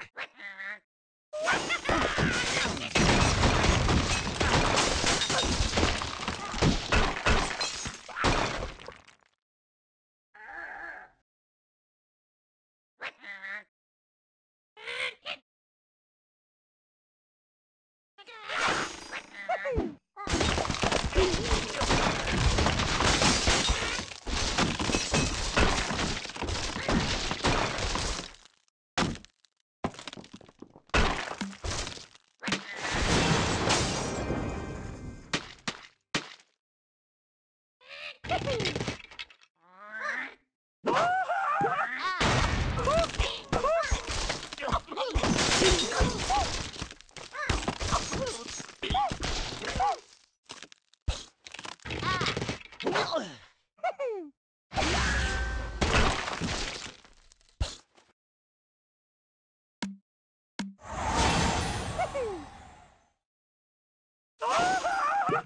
Ha ha ha!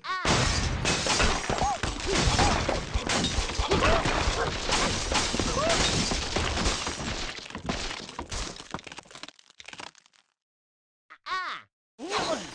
Ah! One.